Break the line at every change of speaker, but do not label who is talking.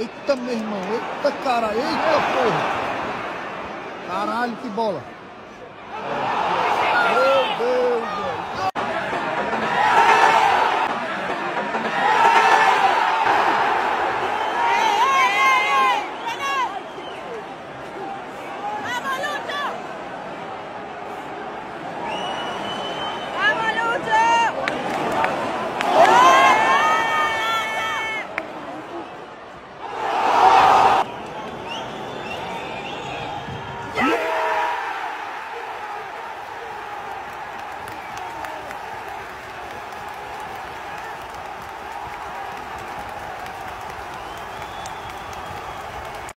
Eita, meu irmão. Eita, cara. Eita, porra. Caralho, que bola.